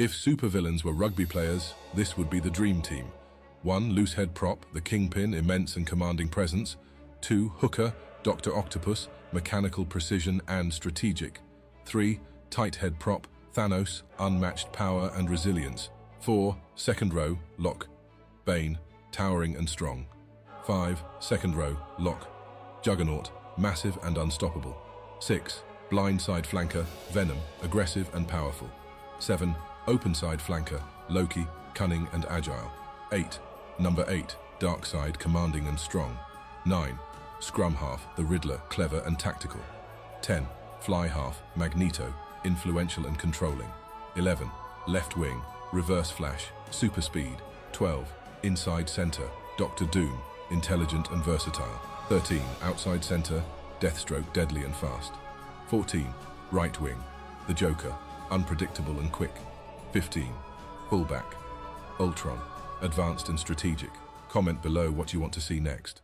If supervillains were rugby players, this would be the dream team. 1. Loosehead Prop, the Kingpin, immense and commanding presence. 2. Hooker, Dr. Octopus, mechanical precision and strategic. 3. Tighthead Prop, Thanos, unmatched power and resilience. Four, second row, Lock, Bane, towering and strong. Five, second row, Lock, Juggernaut, massive and unstoppable. 6. Blindside flanker, Venom, aggressive and powerful. 7. Open side flanker, Loki, cunning and agile. 8. Number 8. Darkseid, commanding and strong. 9. Scrum half, the Riddler, clever and tactical. 10. Fly half, Magneto, influential and controlling. 11. Left wing, reverse flash, super speed. 12. Inside center, Doctor Doom, intelligent and versatile. 13. Outside center, Deathstroke, deadly and fast. 14. Right wing, the Joker, unpredictable and quick. 15. Fullback, Ultron, advanced and strategic. Comment below what you want to see next.